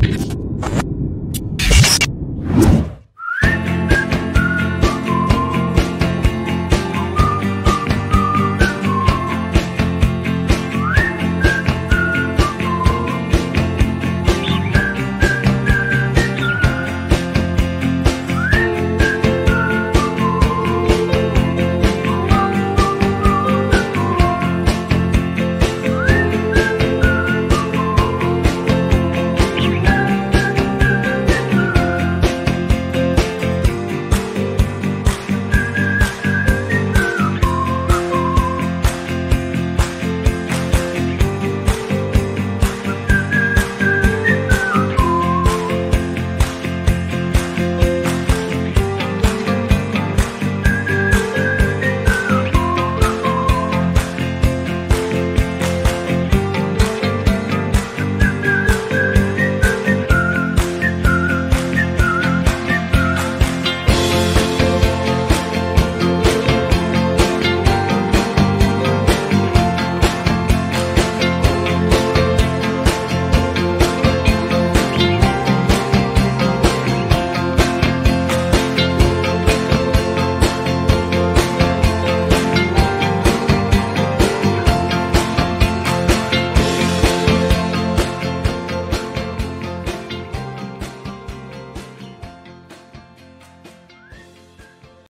Peace.